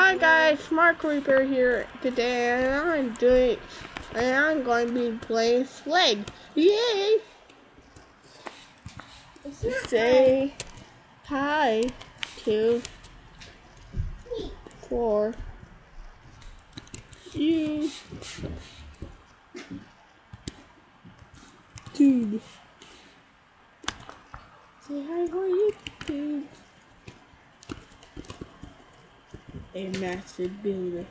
Hi guys, Smart Creeper here today, and I'm doing, and I'm going to be playing Splegg. Yay! Say hi to for you, dude. Say hi for YouTube. A massive builder.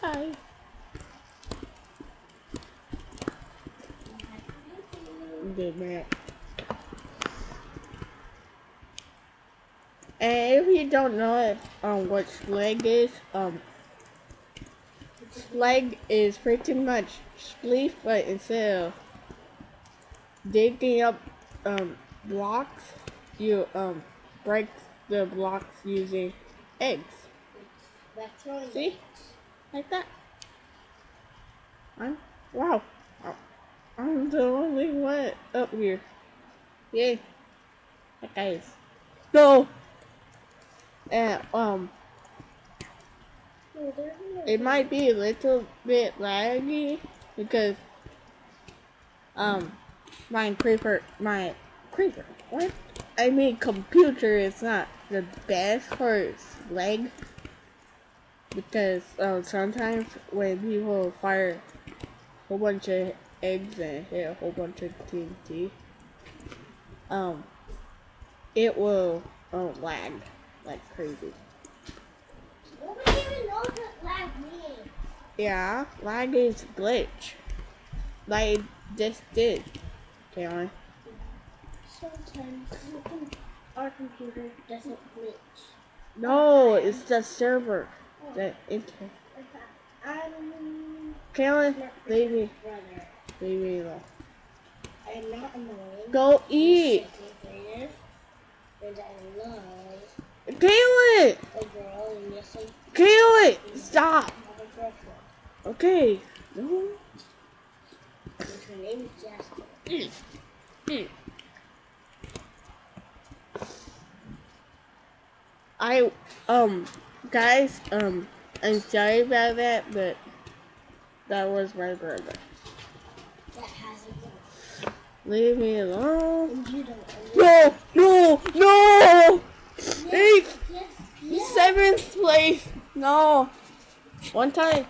Hi. Good man. And if you don't know it, um what Splegg is, um Splegg is pretty much spleef but instead of digging up um blocks you um break the blocks using eggs. See? Like that. I'm wow. I'm the only one up here. Yay. That guy is. No! And um there's no- it might be a little bit laggy because um my creeper my creeper what I mean computer is not the best for its leg because um sometimes when people fire a whole bunch of eggs and hit a whole bunch of TNT um it will um lag like crazy. Nobody even knows what lag means. Yeah, lag is glitch. Like this did. Cameron. Sometimes our computer doesn't glitch. No, it's the server. The internet. I'm Cameron, not leave me. brother. Leave me alone. I'm not annoying. Go eat. Creative, And I love Cameron! a girl and yes, I Cameron! Stop! have a girlfriend. Okay. No. Her name is Jasper. Mm. I um guys um I'm sorry about that, but that was my brother. That has a. Leave me alone. No, no, no! Eighth, Yes, yes. seventh place. No. One time,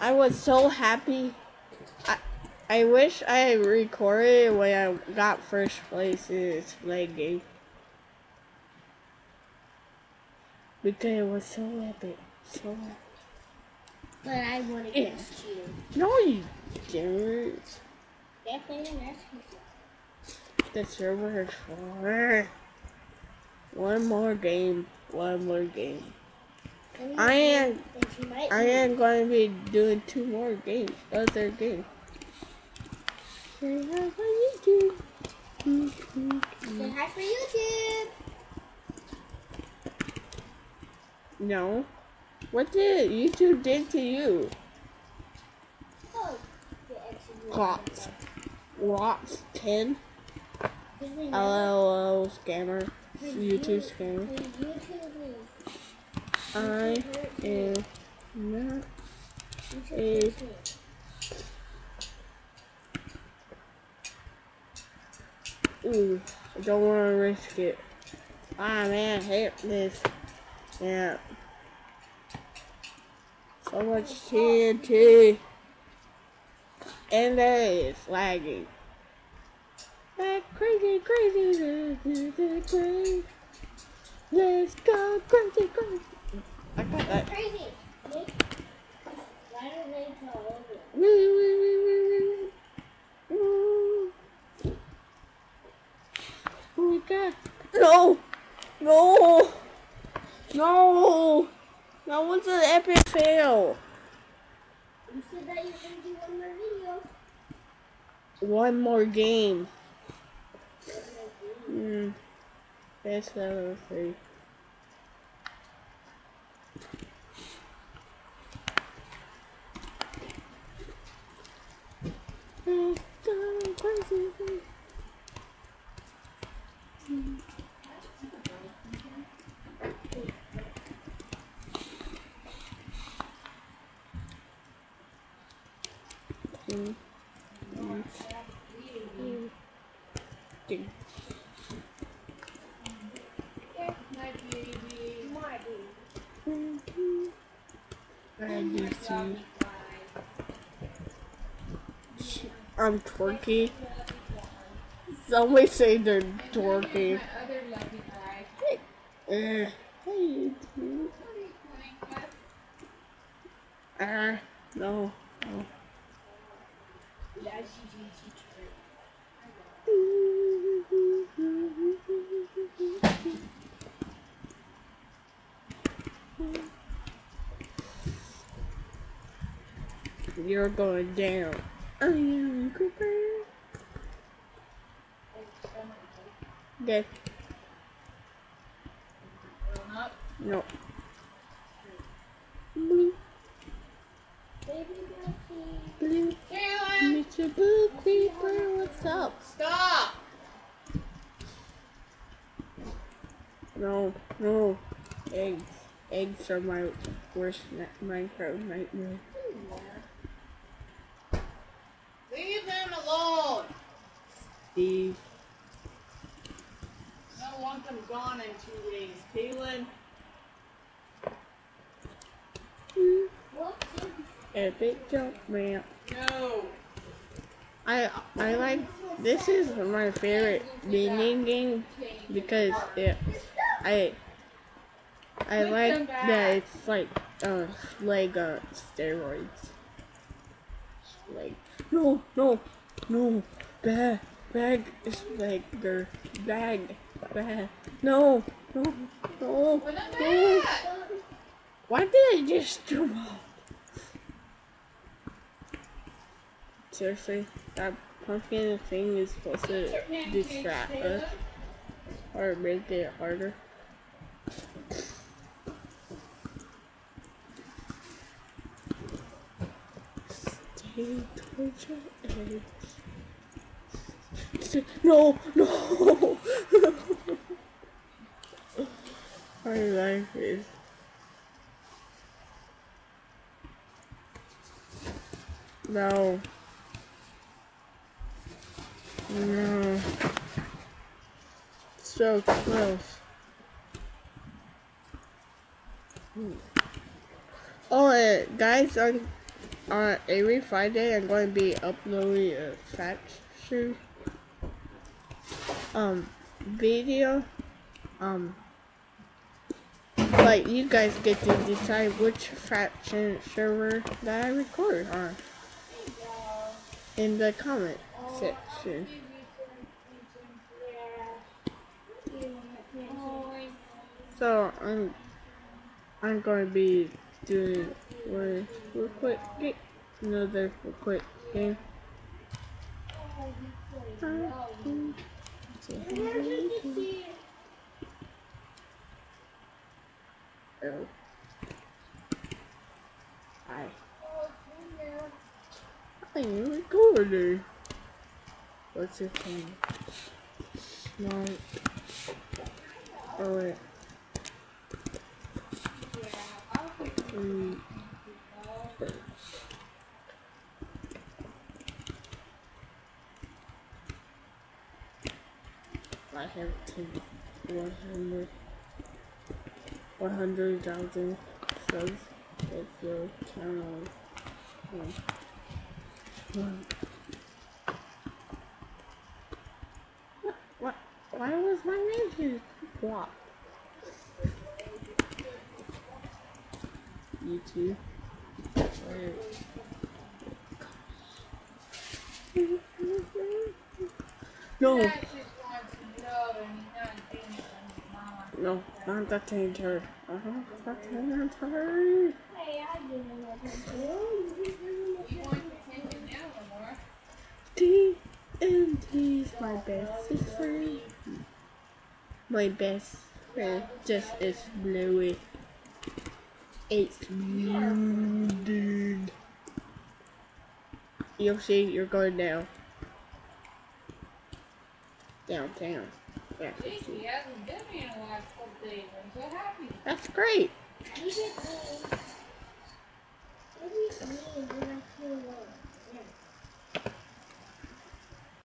I was so happy. I, I wish I recorded when I got first place in this play game. Because it was so epic. So. But I won against you. No, you didn't. Ask The server is for one more game. One more game. I am- I am going to be doing two more games. Other games. Say hi for YouTube. Say hi for YouTube. No. What did YouTube did to you? Lots. Lots 10. His LOL scammer. YouTube scammer. I am not. Me. Ooh, I don't want to risk it. Ah, man, I hate this. Yeah. So much TNT. And that is lagging. Like crazy, crazy, crazy, crazy. Let's go crazy, crazy. I got that. Crazy. Why don't they tell over? Wee, wee, wee, wee, wee. Ooh. Oh my god. No! No! No! That was an epic fail. You said that you were gonna do one more video. One more game. Hmm. That's level three. Let's crazy. I'm twerky. Some may say they're lucky. Eh. Hey. Ah, no. no. You're going down. I am Cooper. Okay. No. Blue, blue, Kaylin! Mr. Blue Creeper, what's up? Stop! No, no. Eggs. Eggs are my worst Minecraft nightmare. Leave him alone! Steve. I don't want them gone in two days. Kaylin! Epic jump ramp. No! I I like this is my favorite mini game because it I I like them that it's like uh like uh steroids. Like no no no bag bag is bagger bag. Bag. No. No. No. No. why did I just jump off? Seriously, that pumpkin thing is supposed to distract us or make it harder. Stay your edge. Stay- No, no. My life is. No. No. So close. Oh, uh, guys, on, on every Friday, I'm going to be uploading a faction um video. Um, you guys get to decide which faction server that I record on in the comment section. So I'm I'm going to be doing one real quick game, another real quick game. Oh. I I am recording. What's your name? Smart. Oh. Mm. I have to 100 100,000 subs if your channel um, um, what, why was my name? Blocked. YouTube. Where? No, Dad just wants to know and he's not doing it on his mama. no, not that tainter. Uh-huh, not tainter. Hey, I didn't know that? T and T's my best friend. My best friend just is Bluey. It's dude. You'll see, you're going down. Downtown. Yeah, Gee, he hasn't been here in the last couple days. I'm so happy. that's great.